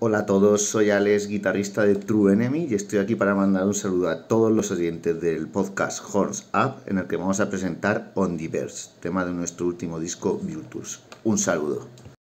Hola a todos, soy Alex, guitarrista de True Enemy y estoy aquí para mandar un saludo a todos los oyentes del podcast Horns Up en el que vamos a presentar On Diverse, tema de nuestro último disco Virtus. Un saludo.